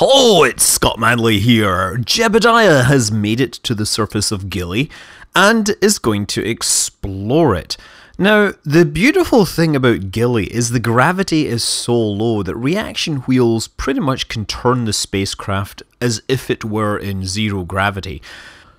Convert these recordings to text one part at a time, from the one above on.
Hello, it's Scott Manley here. Jebediah has made it to the surface of Gilly and is going to explore it. Now, the beautiful thing about Gilly is the gravity is so low that reaction wheels pretty much can turn the spacecraft as if it were in zero gravity.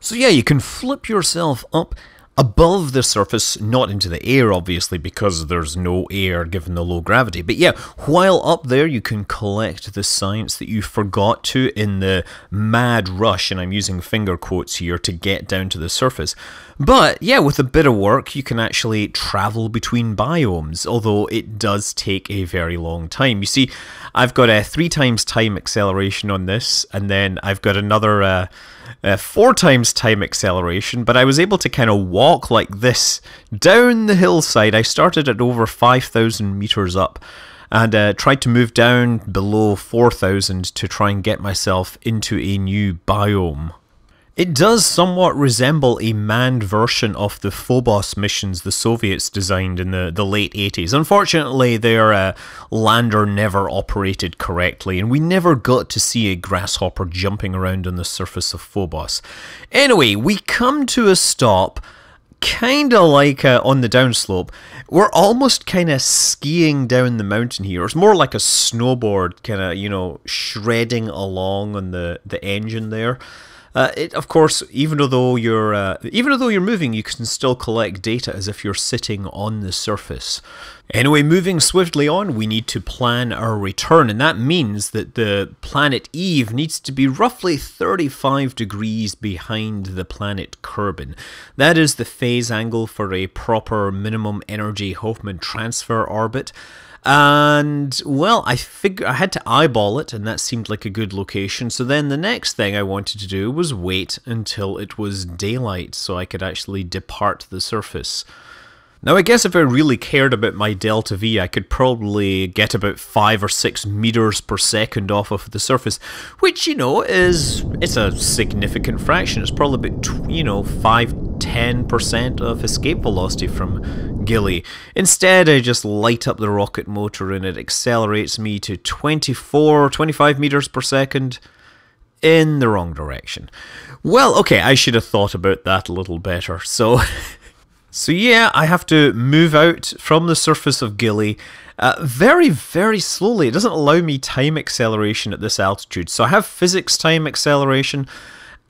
So yeah, you can flip yourself up above the surface, not into the air, obviously, because there's no air given the low gravity. But yeah, while up there, you can collect the science that you forgot to in the mad rush, and I'm using finger quotes here to get down to the surface. But yeah, with a bit of work, you can actually travel between biomes, although it does take a very long time. You see, I've got a three times time acceleration on this, and then I've got another. Uh, uh, four times time acceleration, but I was able to kind of walk like this down the hillside. I started at over 5,000 meters up and uh, tried to move down below 4,000 to try and get myself into a new biome. It does somewhat resemble a manned version of the Phobos missions the Soviets designed in the, the late 80s. Unfortunately, their uh, lander never operated correctly, and we never got to see a grasshopper jumping around on the surface of Phobos. Anyway, we come to a stop kind of like uh, on the downslope. We're almost kind of skiing down the mountain here. It's more like a snowboard, kind of, you know, shredding along on the, the engine there. Uh, it, of course, even though you're uh, even though you're moving, you can still collect data as if you're sitting on the surface. Anyway, moving swiftly on, we need to plan our return, and that means that the planet Eve needs to be roughly 35 degrees behind the planet Kerbin. That is the phase angle for a proper minimum energy Hohmann transfer orbit. And well, I figure I had to eyeball it, and that seemed like a good location. So then the next thing I wanted to do was wait until it was daylight so I could actually depart the surface. Now, I guess if I really cared about my delta V, I could probably get about 5 or 6 meters per second off of the surface, which, you know, is it's a significant fraction. It's probably about, you know, 5 10% of escape velocity from Gilly. Instead, I just light up the rocket motor and it accelerates me to 24, 25 meters per second in the wrong direction. Well, okay, I should have thought about that a little better. So So yeah, I have to move out from the surface of Gilly uh, very, very slowly. It doesn't allow me time acceleration at this altitude. So I have physics time acceleration,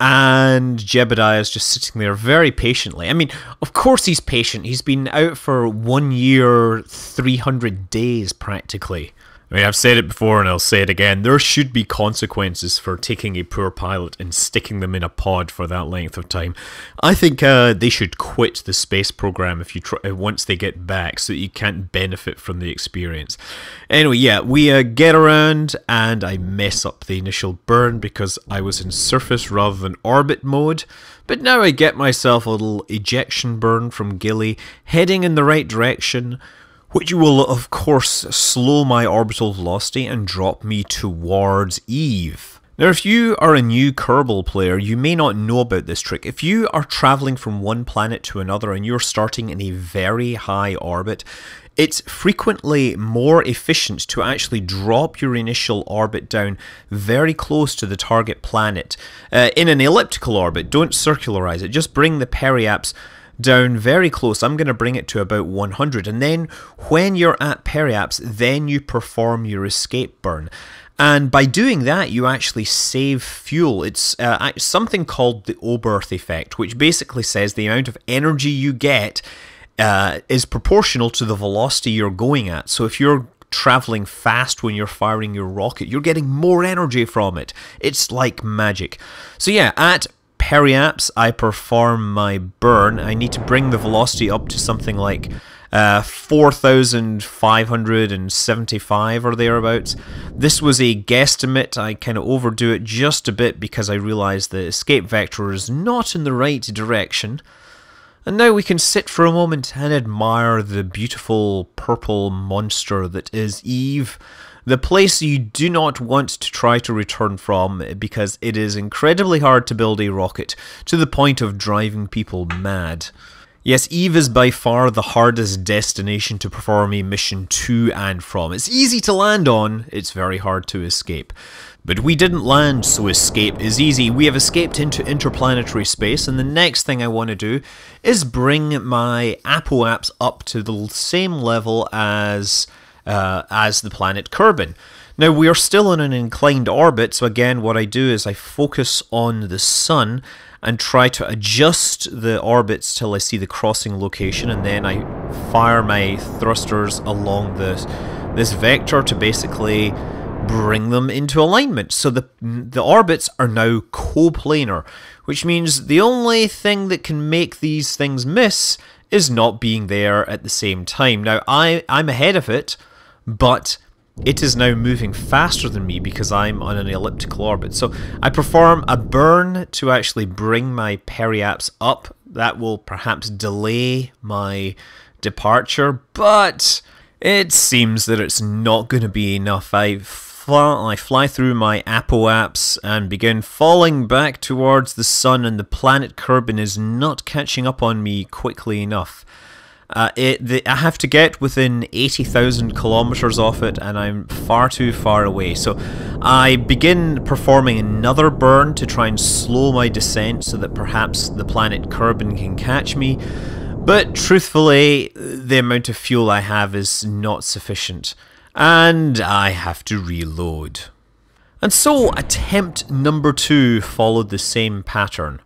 and Jebediah is just sitting there very patiently. I mean, of course he's patient. He's been out for one year, 300 days practically. I mean, I've said it before and I'll say it again. There should be consequences for taking a poor pilot and sticking them in a pod for that length of time. I think uh, they should quit the space program if you try, uh, once they get back, so that you can't benefit from the experience. Anyway, yeah, we uh, get around and I mess up the initial burn because I was in surface rather than orbit mode. But now I get myself a little ejection burn from Gilly, heading in the right direction which will of course slow my orbital velocity and drop me towards Eve. Now if you are a new Kerbal player, you may not know about this trick. If you are travelling from one planet to another and you're starting in a very high orbit, it's frequently more efficient to actually drop your initial orbit down very close to the target planet. Uh, in an elliptical orbit, don't circularize it, just bring the periaps down very close. I'm going to bring it to about 100. And then when you're at periaps, then you perform your escape burn. And by doing that, you actually save fuel. It's uh, something called the Oberth effect, which basically says the amount of energy you get uh, is proportional to the velocity you're going at. So if you're traveling fast when you're firing your rocket, you're getting more energy from it. It's like magic. So yeah, at periaps, I perform my burn. I need to bring the velocity up to something like uh, 4,575 or thereabouts. This was a guesstimate. I kind of overdo it just a bit because I realized the escape vector is not in the right direction. And now we can sit for a moment and admire the beautiful purple monster that is Eve the place you do not want to try to return from because it is incredibly hard to build a rocket to the point of driving people mad. Yes, Eve is by far the hardest destination to perform a mission to and from. It's easy to land on, it's very hard to escape. But we didn't land, so escape is easy. We have escaped into interplanetary space, and the next thing I want to do is bring my apoaps up to the same level as uh, as the planet Kerbin. Now we are still in an inclined orbit, so again what I do is I focus on the sun and try to adjust the orbits till I see the crossing location and then I fire my thrusters along this this vector to basically bring them into alignment. So the the orbits are now coplanar, which means the only thing that can make these things miss is not being there at the same time. Now I I'm ahead of it, but it is now moving faster than me because I'm on an elliptical orbit. So I perform a burn to actually bring my periaps up. That will perhaps delay my departure, but it seems that it's not going to be enough. I fly, I fly through my apoaps and begin falling back towards the sun and the planet Kerbin is not catching up on me quickly enough. Uh, it, the, I have to get within 80,000 kilometers off it, and I'm far too far away. So I begin performing another burn to try and slow my descent so that perhaps the planet Kerbin can catch me. But truthfully, the amount of fuel I have is not sufficient, and I have to reload. And so attempt number two followed the same pattern.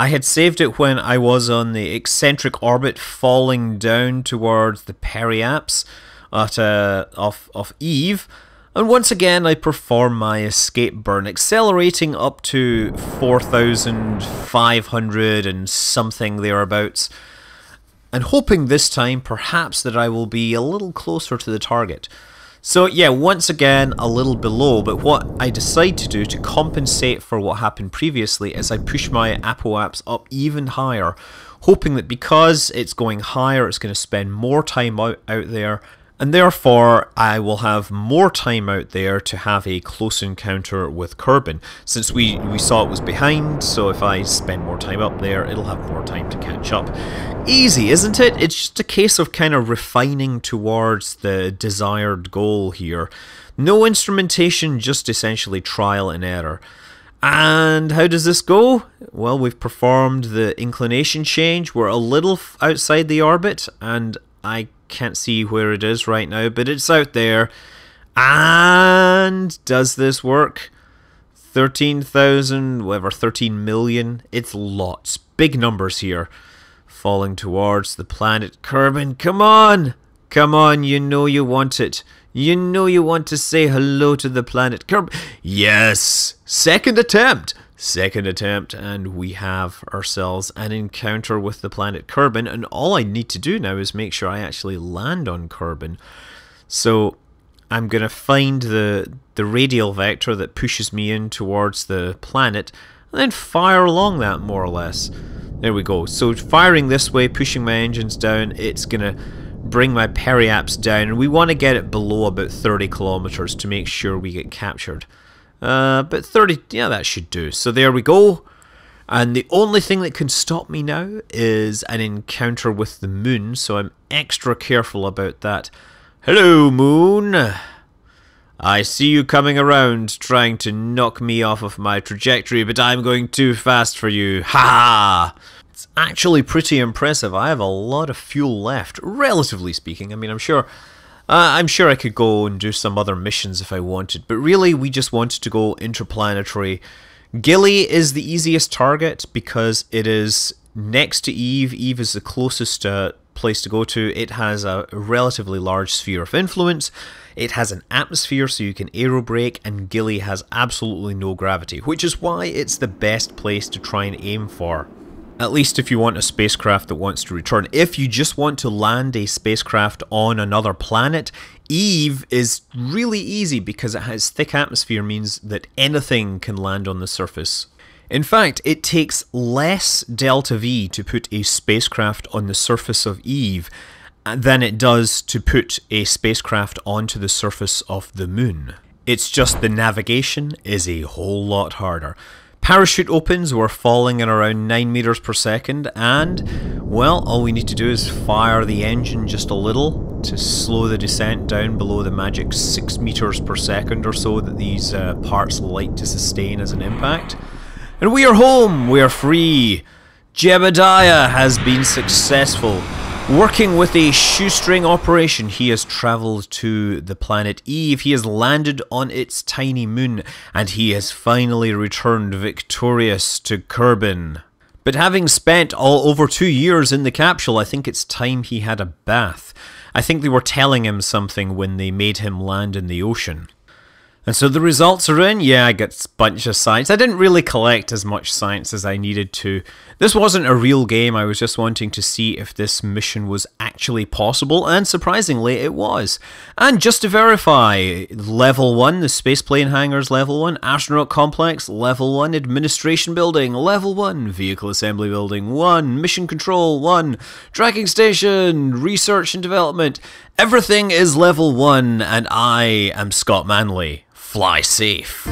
I had saved it when I was on the eccentric orbit falling down towards the periaps at, uh, of, of Eve, and once again I perform my escape burn, accelerating up to 4,500 and something thereabouts, and hoping this time perhaps that I will be a little closer to the target. So yeah, once again, a little below, but what I decide to do to compensate for what happened previously is I push my apoaps up even higher, hoping that because it's going higher, it's going to spend more time out, out there, and therefore I will have more time out there to have a close encounter with Kerbin, since we, we saw it was behind, so if I spend more time up there, it'll have more time to catch up. Easy, isn't it? It's just a case of kind of refining towards the desired goal here. No instrumentation, just essentially trial and error. And how does this go? Well, we've performed the inclination change. We're a little outside the orbit, and I can't see where it is right now, but it's out there. And does this work? 13,000, whatever, 13 million. It's lots. Big numbers here. Falling towards the planet Kerbin. Come on! Come on, you know you want it. You know you want to say hello to the planet Kerbin. Yes! Second attempt! Second attempt, and we have ourselves an encounter with the planet Kerbin, and all I need to do now is make sure I actually land on Kerbin. So I'm going to find the, the radial vector that pushes me in towards the planet, and then fire along that more or less. There we go. So firing this way, pushing my engines down, it's going to bring my periaps down, and we want to get it below about 30 kilometers to make sure we get captured. Uh, but 30, yeah, that should do. So there we go. And the only thing that can stop me now is an encounter with the moon, so I'm extra careful about that. Hello, moon! I see you coming around, trying to knock me off of my trajectory, but I'm going too fast for you. Ha! It's actually pretty impressive. I have a lot of fuel left, relatively speaking. I mean, I'm sure uh, I'm sure I could go and do some other missions if I wanted, but really we just wanted to go interplanetary. Gilly is the easiest target because it is next to Eve. Eve is the closest uh, place to go to. It has a relatively large sphere of influence. It has an atmosphere so you can aerobrake, and Gilly has absolutely no gravity, which is why it's the best place to try and aim for. At least if you want a spacecraft that wants to return. If you just want to land a spacecraft on another planet, Eve is really easy because it has thick atmosphere means that anything can land on the surface. In fact, it takes less delta V to put a spacecraft on the surface of Eve uh, than it does to put a spacecraft onto the surface of the moon. It's just the navigation is a whole lot harder. Parachute opens, we're falling at around 9 meters per second, and, well, all we need to do is fire the engine just a little to slow the descent down below the magic 6 meters per second or so that these uh, parts like to sustain as an impact. And we are home! We are free! Jebediah has been successful. Working with a shoestring operation, he has travelled to the planet Eve. He has landed on its tiny moon, and he has finally returned victorious to Kerbin. But having spent all over two years in the capsule, I think it's time he had a bath. I think they were telling him something when they made him land in the ocean. And so the results are in. Yeah, I got a bunch of science. I didn't really collect as much science as I needed to. This wasn't a real game. I was just wanting to see if this mission was actually possible, and surprisingly, it was. And just to verify, level 1, the spaceplane hangars, level 1, astronaut complex, level 1, administration building, level 1, vehicle assembly building, 1, mission control, 1, tracking station, research and development. Everything is level 1, and I am Scott Manley. Fly safe.